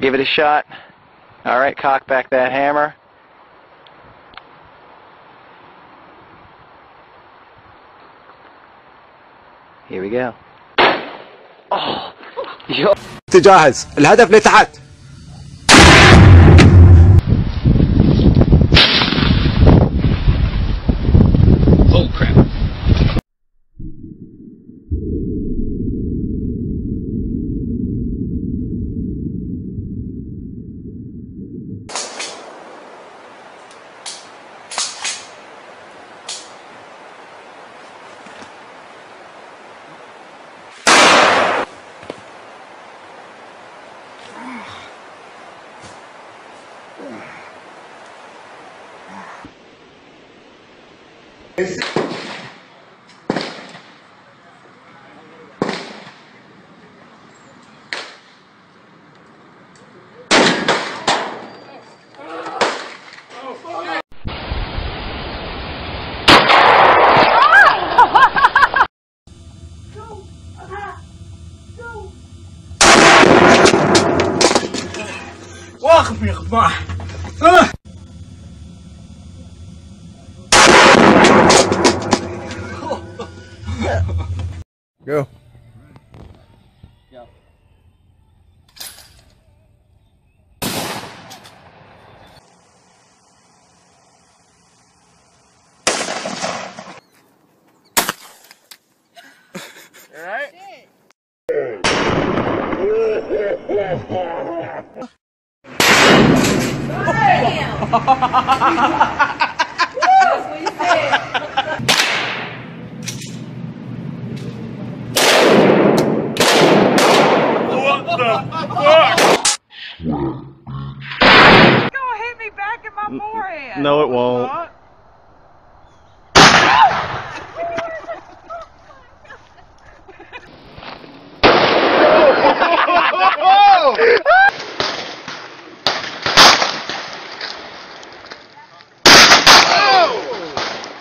Give it a shot. All right, cock back that hammer. Here we go. Oh, yo. تجهز الهدف لتحت Wacht mijn maar. Go. gonna hit me back in my forehead. No, it won't. What?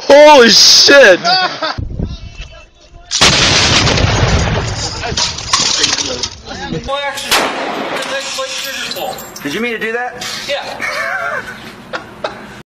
Holy shit! Did you mean to do that? Yeah.